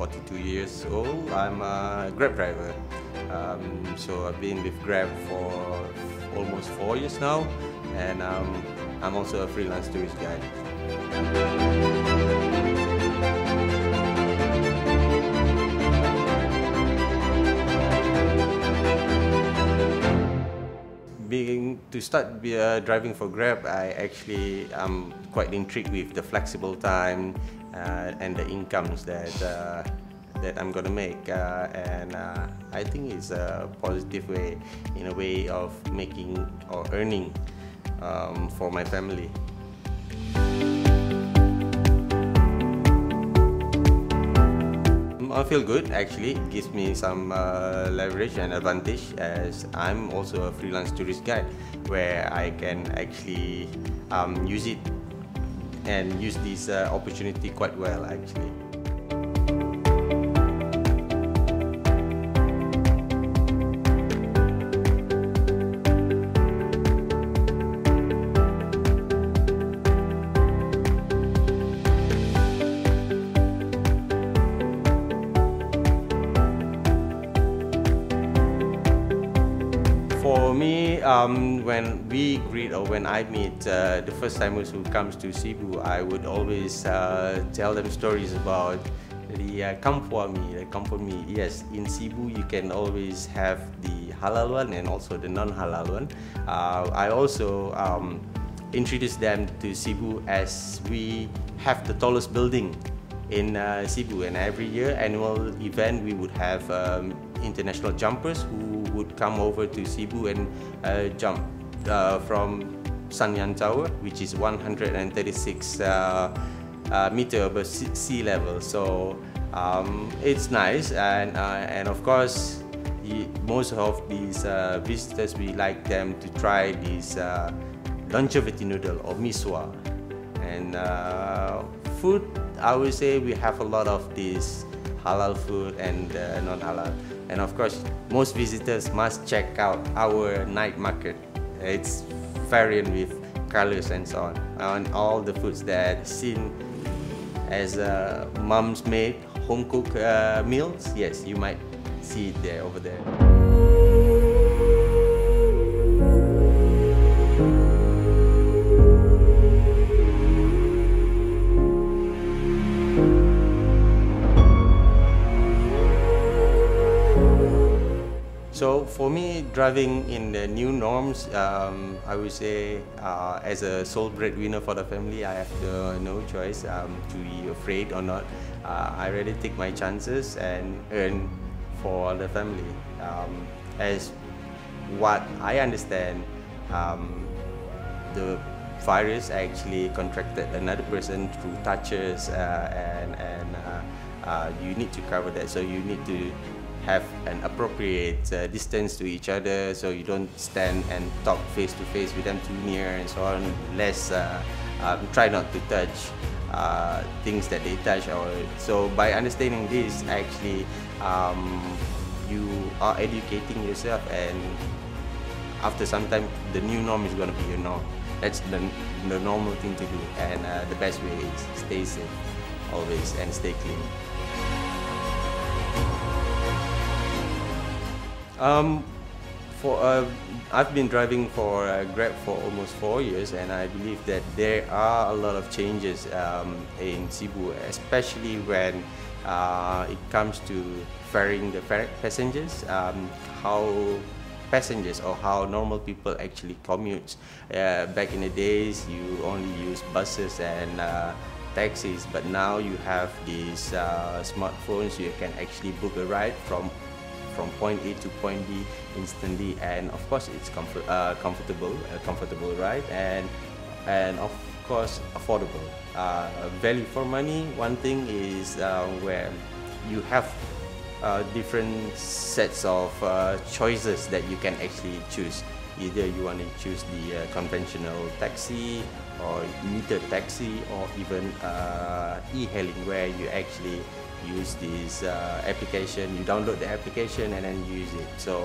I'm 42 years old. I'm a Grab driver. Um, so I've been with Grab for almost four years now, and um, I'm also a freelance tourist guide. Start be, uh, driving for Grab, I actually am quite intrigued with the flexible time uh, and the incomes that uh, that I'm gonna make, uh, and uh, I think it's a positive way, in a way of making or earning um, for my family. I feel good actually. It gives me some uh, leverage and advantage as I'm also a freelance tourist guide where I can actually um, use it and use this uh, opportunity quite well actually. Me, um, when we greet or when I meet uh, the first timers who comes to Sibu, I would always uh, tell them stories about the uh, kampua mee, the kampung mee. Yes, in Sibu you can always have the halal one and also the non-halal one. Uh, I also um, introduce them to Sibu as we have the tallest building in uh, Sibu and every year annual event we would have um, international jumpers who would come over to Sibu and uh, jump uh, from Sanyan Tower which is 136 uh, uh, meter above sea- level. So um, it's nice and uh, and of course most of these visitors we like them to try this uh, longevity noodle or miswa. And food i would say we have a lot of this halal food and uh, non-halal and of course most visitors must check out our night market. It's variant with colors and so on. And all the foods that seen as uh, mom's made home cooked uh, meals yes you might see it there over there So for me, driving in the new norms, um, I would say uh, as a sole breadwinner for the family, I have uh, no choice um, to be afraid or not. Uh, I really take my chances and earn for the family. Um, as what I understand, um, the virus actually contracted another person through touches uh, and, and uh, uh, you need to cover that. So you need to have an appropriate uh, distance to each other so you don't stand and talk face to face with them too near and so on. Less, uh, um, try not to touch uh, things that they touch. Or so by understanding this, actually, um, you are educating yourself, and after some time, the new norm is going to be your norm. That's the, the normal thing to do, and uh, the best way is stay safe always and stay clean. Um, for uh, I've been driving for uh, Grab for almost four years, and I believe that there are a lot of changes um, in Sibu, especially when uh, it comes to ferrying the passengers. Um, how passengers or how normal people actually commute. Uh, back in the days, you only use buses and uh, taxis, but now you have these uh, smartphones. You can actually book a ride from from point A to point B instantly, and of course it's comfort, uh, comfortable, a comfortable ride, and and of course affordable. Uh, value for money. One thing is uh, where you have uh, different sets of uh, choices that you can actually choose. Either you want to choose the uh, conventional taxi or metered taxi or even uh, e-hailing where you actually use this uh, application, you download the application and then use it. So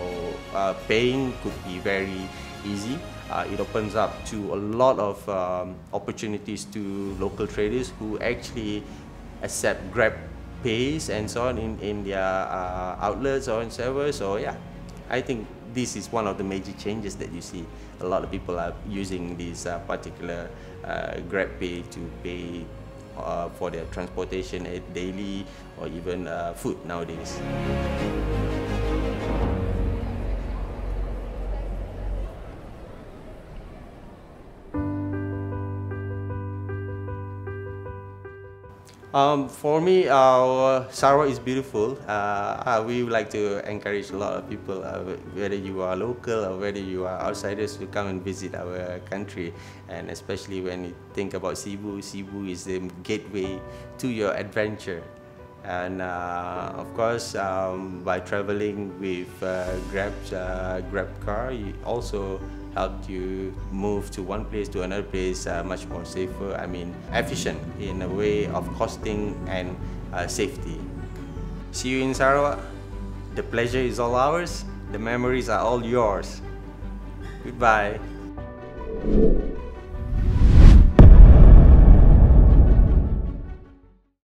uh, paying could be very easy. Uh, it opens up to a lot of um, opportunities to local traders who actually accept Grab pays and so on in, in their uh, outlets or in servers. So yeah, I think this is one of the major changes that you see. A lot of people are using this uh, particular uh, GrabPay to pay uh, for their transportation daily or even uh, food nowadays. Um, for me, uh, Sarawak is beautiful. Uh, we would like to encourage a lot of people, uh, whether you are local or whether you are outsiders, to come and visit our country. And especially when you think about Cebu, Cebu is the gateway to your adventure. And uh, of course, um, by traveling with uh, Grab, uh, Grab car, you also helped you move to one place to another place uh, much more safer, I mean efficient in a way of costing and uh, safety. See you in Sarawak. The pleasure is all ours. The memories are all yours. Goodbye.